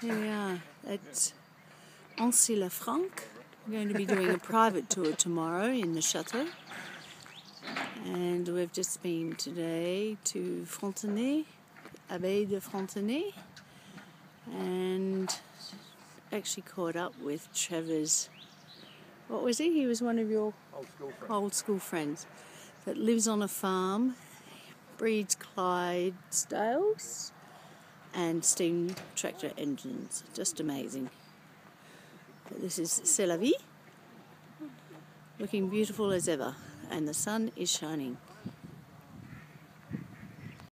Here we are at Ancy-le-Franc. We're going to be doing a private tour tomorrow in the chateau. And we've just been today to Fontenay, Abbaye de Fontenay, and actually caught up with Trevor's. What was he? He was one of your Old school old school friends that lives on a farm, breeds Clydesdales and steam tractor engines. Just amazing. But this is C'est looking beautiful as ever, and the sun is shining.